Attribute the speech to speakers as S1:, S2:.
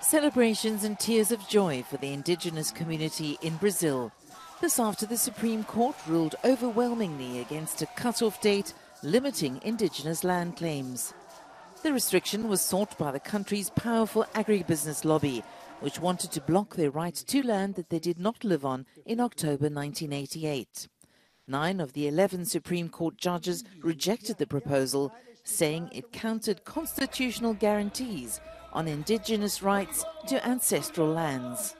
S1: Celebrations and tears of joy for the indigenous community in Brazil. This after the Supreme Court ruled overwhelmingly against a cut-off date limiting indigenous land claims. The restriction was sought by the country's powerful agribusiness lobby, which wanted to block their right to land that they did not live on in October 1988. Nine of the 11 Supreme Court judges rejected the proposal, saying it countered constitutional guarantees on indigenous rights to ancestral lands.